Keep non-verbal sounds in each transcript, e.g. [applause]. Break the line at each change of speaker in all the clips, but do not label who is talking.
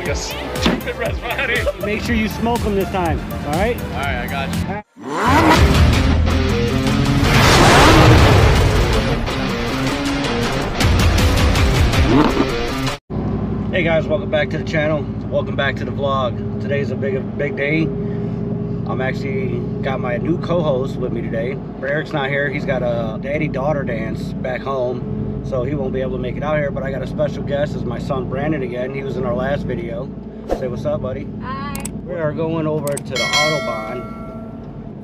like a stupid Rezvani.
Make sure you smoke them this time, all right?
All right, I got you.
Hey guys, welcome back to the channel. Welcome back to the vlog. Today's a big, big day. I'm actually got my new co-host with me today. Eric's not here. He's got a daddy-daughter dance back home, so he won't be able to make it out here. But I got a special guest. Is my son Brandon again. He was in our last video. Say what's up, buddy.
Hi.
We are going over to the Autobahn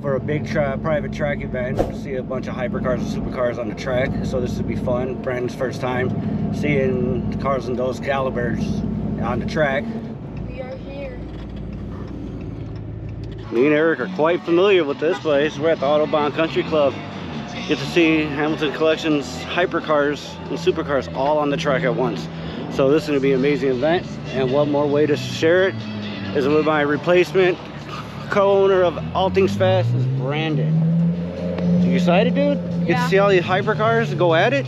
for a big private track event see a bunch of hypercars and supercars on the track. So this will be fun. Brandon's first time seeing cars and those calibers on the track.
We are here.
Me and Eric are quite familiar with this place. We're at the Autobahn Country Club. Get to see Hamilton Collection's hypercars and supercars all on the track at once. So this is going to be an amazing event. And what more way to share it is with my replacement co-owner of All Things Fast is Brandon. You excited, dude?
Yeah.
Get to see all these hypercars go at it?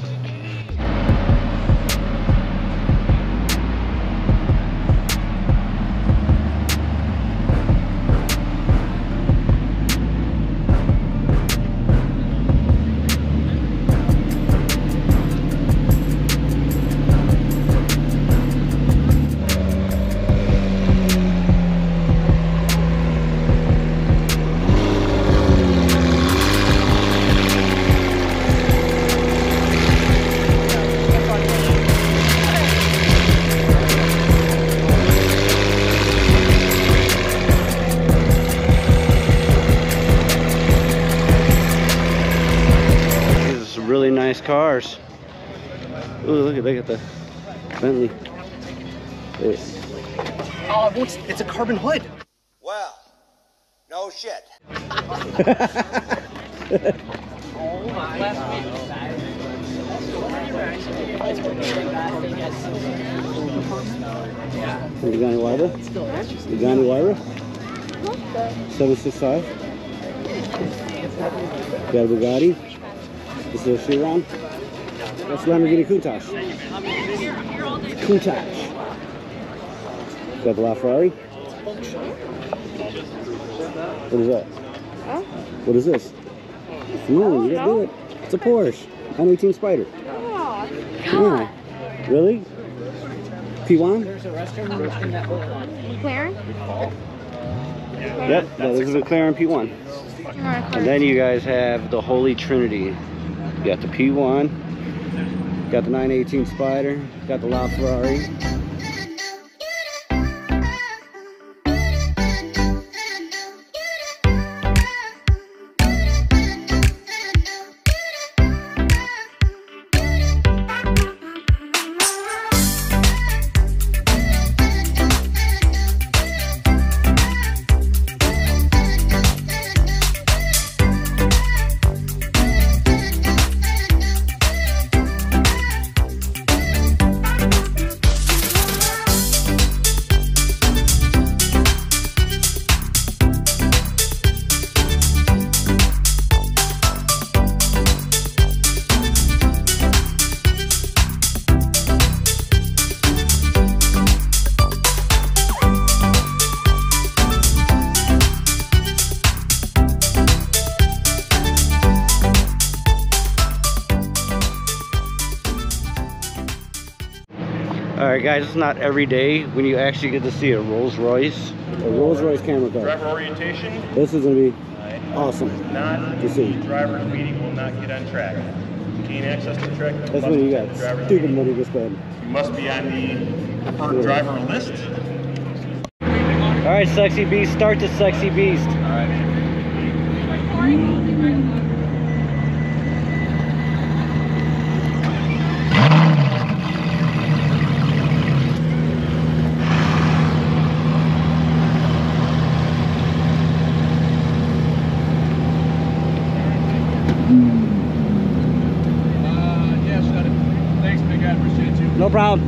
Bentley. Wait.
Oh, it's, it's a carbon hood.
Well, no shit.
Oh my god. Pagani Huayra? The Gani Wyra? 765. Got a Bugatti. This is a Chiron. That's Lamborghini Countach. Countach. Got the LaFerrari. What is that?
Huh?
What is this? No, you gotta do it. It's a Porsche. 918 Spyder.
Oh,
Yeah. Really? P1?
McLaren?
Yep, that is a McLaren P1. And then you guys have the Holy Trinity. You got the P1, got the 918 Spyder, got the LaFerrari. Guys, it's not every day when you actually get to see a Rolls Royce. A Rolls Royce camera car.
Driver orientation,
This is gonna be awesome.
not
To see.
driver meeting will not get on track. Gain access to track.
That's
must
when you got stupid
meeting.
money to spend.
You must be on the preferred driver list.
Alright, Sexy Beast, start the Sexy Beast.
All right.
No problem.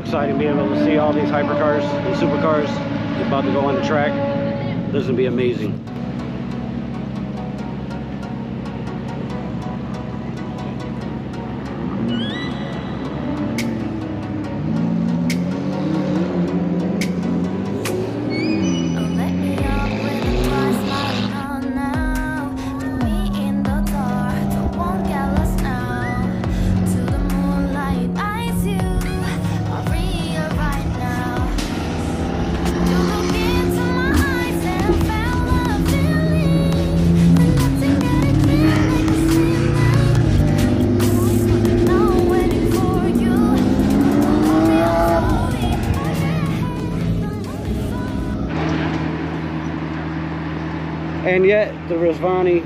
Exciting being able to see all these hypercars and supercars about to go on the track. This is gonna be amazing.
And
yet the Rezvani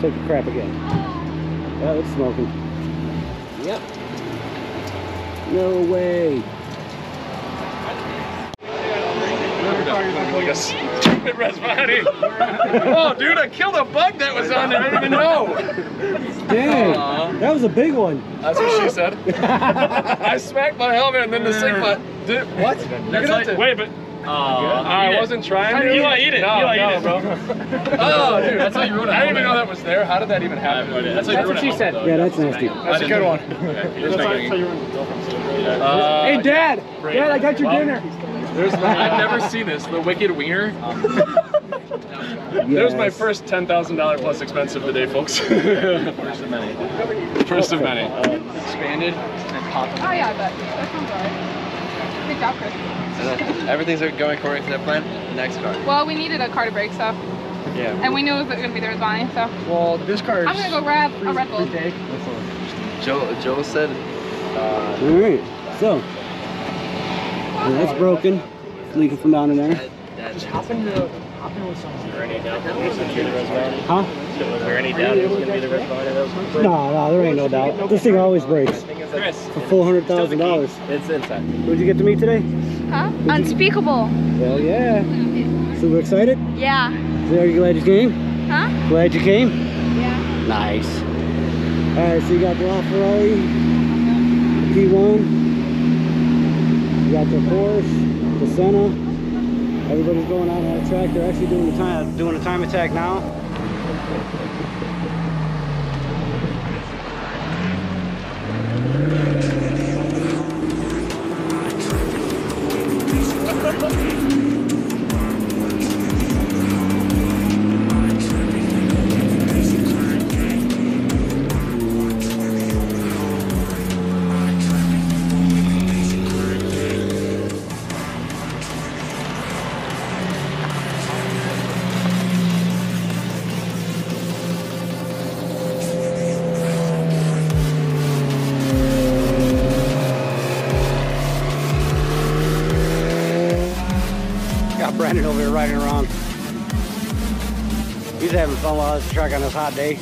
took a crap again. Yeah, it's smoking. Yep. No way.
Like stupid Rezvani. oh, dude, I killed a bug that was on there. I didn't even know.
Dang, that was a big one.
That's what she said. [laughs] I smacked my helmet and then the sink butt. What? You're gonna to-
Wait, but
I wasn't trying to.
You wanna eat it.
No,
You
no,
eat it.
bro. [laughs] oh, dude, that's how you ruin it. I didn't even know that was there. How did that even happen?
that's what she said.
Yeah, that's nasty.
That's a good one. Uh,
Hey, Dad! Dad, I got your dinner.
There's I've never seen this. The Wicked Wiener. There's my first ten thousand dollar plus expense of the day, folks. [laughs] first of many. First of many.
Expanded and popped.
Oh yeah, I bet. That sounds alright. Good job, Chris. [laughs]
Everything's going according to that plan. Next car.
Well, we needed a car to break, so.
Yeah.
And we knew it was gonna be the Rezvani, so.
Well, this car is.
I'm gonna go grab a Red Bull.
Joe Joe said uh,
All right, so and that's broken. It's leaking from down in there.
that, that
Hop into, hop in with someone.
Huh?
there any doubt it was gonna be the Red
No, no, there ain't no doubt. This thing always breaks
Chris.
for four hundred thousand dollars.
it's inside.
What'd you get to meet today?
Huh? Unspeakable.
Well, yeah. Super excited.
Yeah.
So are you glad you came?
Huh?
Glad you came?
Yeah.
Nice. All right, so you got the LaFerrari, the P1, you got the Porsche, the Senna. Everybody's going out on the track. They're actually doing the time doing a time attack now. Got fun while track on this hot day.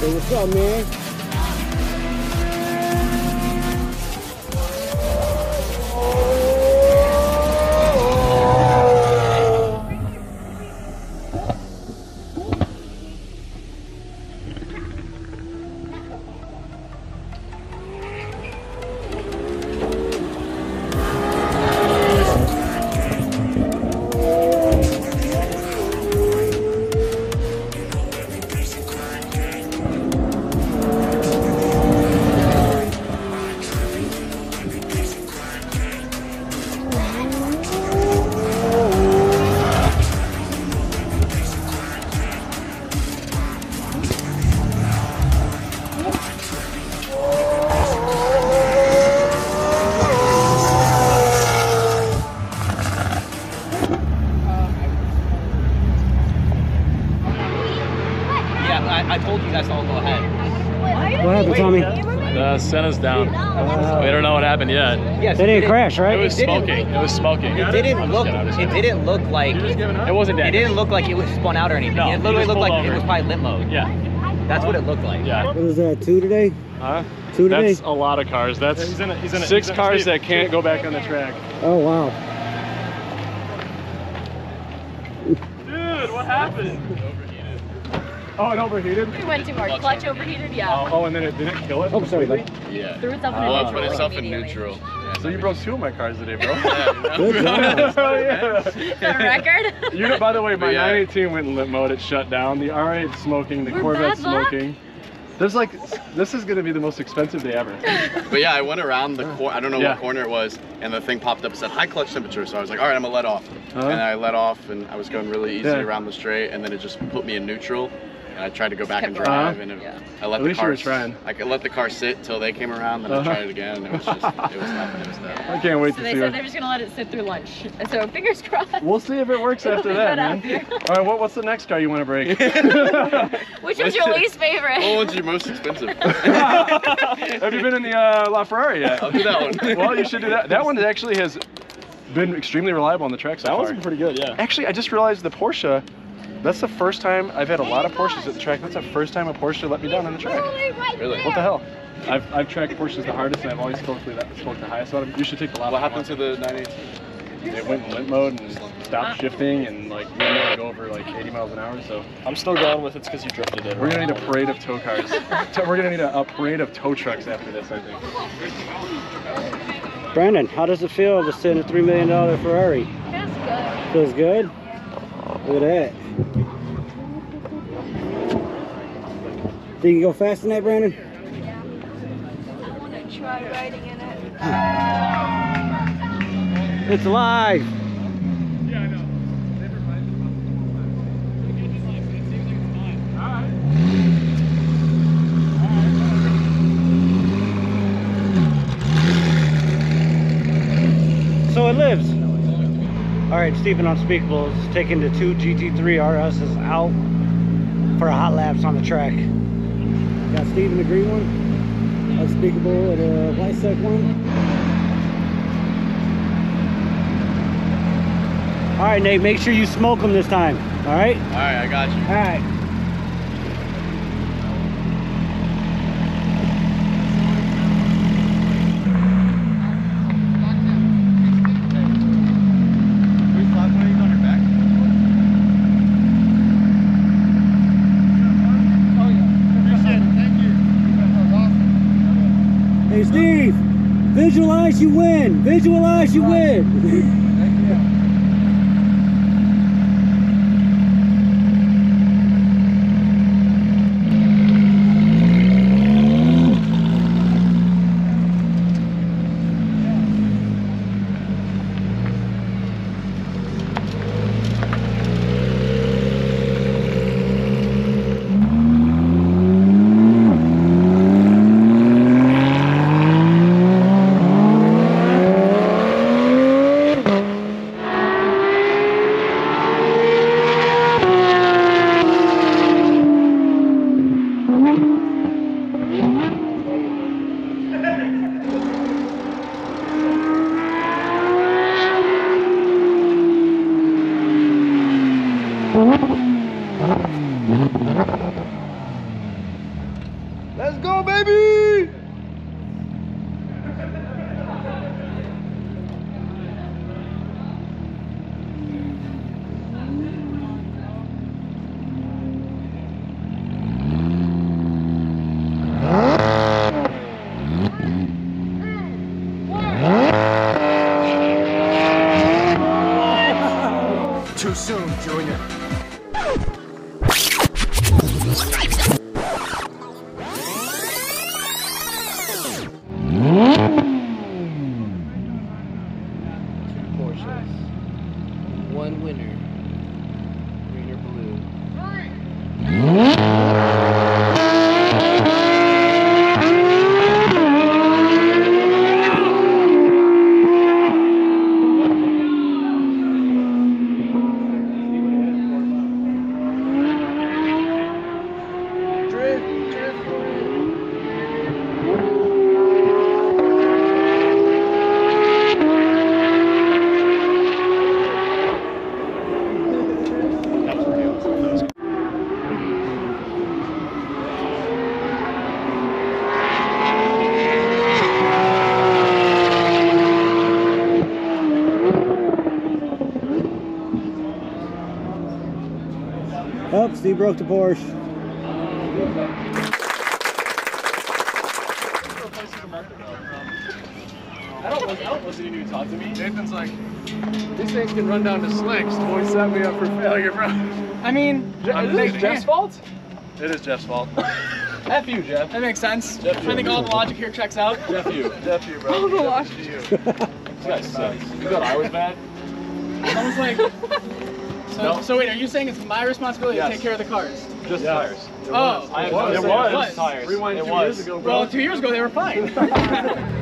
Say what's up, man? Tommy?
Uh, the Senna's down. we don't know what happened yet.
Yes,
They didn't crash, right?
It
right?
was smoking. It was smoking.
It didn't look. It didn't look like.
It wasn't dead.
It didn't look like it was spun out or anything.
No,
it literally looked
pulled
like it was probably limp mode.
Yeah.
That's what it looked like.
Yeah.
What is that, two today?
Huh?
Two today?
That's a lot of cars. That's
He's in a- he's in a-
six
he's in
cars that can't go back on the track.
Oh, wow.
Dude, what happened? Oh, it overheated?
We went too hard. Clutch overheated, yeah.
Oh, oh, and then it didn't kill it?
Oh, sorry, bud.
Yeah.
Threw itself in
Oh,
neutral.
put
like,
itself in
immediately.
neutral. [laughs] So you broke two of my cars today, bro. [laughs]
Good job. [laughs]
oh, yeah.
The record?
You know, by the way, my
Yeah.
918 went in limp mode. It shut down. The R8 smoking. The
We're
Corvette's
bad luck.
smoking. There's like, this is gonna be the most expensive day ever.
But yeah, I went around the corner. I don't know
Yeah.
what corner it was, and the thing popped up and said high clutch temperature. So I was like, all right, I'm gonna let off.
Uh-huh.
And I let off, and I was going really easy
Yeah.
around the straight, and then it just put me in neutral. And I tried to go back and drive,
Uh-huh.
and it,
Yeah.
I let
At
the
least you
car.
were trying.
I could let the car sit till they came around, then
Uh-huh.
I tried it again, and it was just, it was nothing. It was that.
I can't wait
So
to
they
see
said
what.
they're just gonna let it sit through lunch. So fingers [laughs] crossed.
We'll see if it works [laughs] after
be
that, man.
after.
All right, what, what's the next car you want to break? [laughs]
Which is your least favorite?
What one's your most expensive?
Have you been in the uh, LaFerrari yet?
I'll do that one.
well, you should do that. That one actually has been extremely reliable on the track so
That
far.
one's been pretty good, yeah.
Actually, I just realized the Porsche. That's the first time I've had a lot of Porsches at the track. That's the first time a Porsche let me down on the track.
Really?
What the hell? I've, I've tracked Porsches the hardest, and I've always spoke the, spoke the highest about them. You should take the lot.
What happened to the 918?
It went in limp mode and stopped shifting, and like we didn't even go over like 80 miles an hour. So
I'm still going with it because you drifted it.
we're gonna need a parade of tow cars. [laughs] We're gonna need a, a parade of tow trucks after this, I think.
Brandon, how does it feel to sit in a $3 million Ferrari?
Feels good.
Feels good? Look at that. Think you can go fast in that, Brandon? Yeah.
I wanna try riding in it.
It's alive! Yeah, I know. It seems like it's live. Alright. So it lives. All right, Stephen Unspeakable is taking the two GT3 RSs out for a hot laps on the track. Got Stephen the green one, Unspeakable and a white sec one. All right, Nate, make sure you smoke them this time. All right?
All right, I got you.
All right. Steve, visualize you win. Visualize you win. [laughs] Steve broke the Porsche.
I don't, listen, I don't listen to you talk to me. Nathan's like, these things can run down to slicks. The boy set me up for failure, bro.
I mean,
I
is it Jeff's
fault? It is Jeff's fault. [laughs] F you, Jeff.
that makes sense.
Jeff,
I think all the logic here checks out.
Jeff you. Jeff you, bro.
All the
Jeff
logic.
you. [laughs] This guy sucks. You thought I was bad?
I was like, so,
No.
so wait, are you saying it's my responsibility
Yes.
to take care of the cars?
Just tires.
Oh,
I
it
was.
was.
It was.
It was.
Tires. Rewind
It
two
was.
years ago, bro.
Well, two years ago they were fine. [laughs]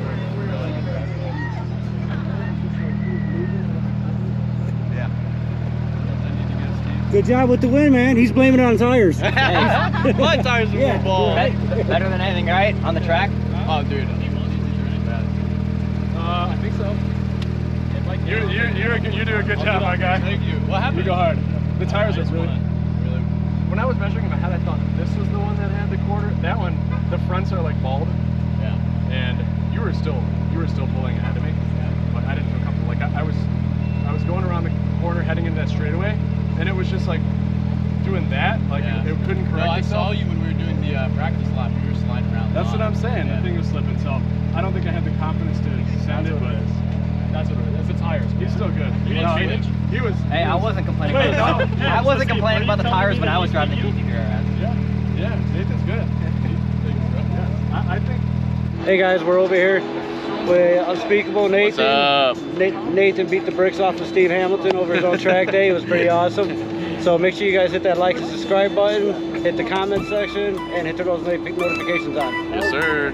Good job with the win, man. He's blaming it on tires. [laughs]
What tires are
Yeah.
ball?
Better than anything, right? On the track?
Oh, dude. Uh, I think so. You you you you do a good job, my guy. Thank you. What happened? You go hard. The tires are really. Really. When I was measuring in my head, I thought this was the one that had the quarter. That one, the fronts are like bald. Yeah. And you were still you were still pulling ahead of me. Yeah. But I didn't feel comfortable. Like I, I was I was going around the corner heading into that straightaway, and it was just like doing that. Like it, it couldn't correct
No, I
itself.
saw you when we were doing the uh, practice lap. You were sliding around.
That's what I'm saying. The thing was slipping, so I don't think I had the confidence to send it, but that's what it is. It's the tires. He's still good. He,
No,
he, he was.
Hey,
he
I
was-
wasn't complaining
Wait,
about
no.
the I wasn't complaining about the tires when I was driving the GT
Yeah, yeah, Nathan's good. Yeah, I, I think.
Hey guys, we're over here with Unspeakable Nathan.
What's up?
Na- Nathan beat the bricks off of Steve Hamilton over his own track day. It was pretty [laughs] awesome. So make sure you guys hit that like and subscribe button, hit the comment section, and hit those notif- notifications on.
Yes, sir.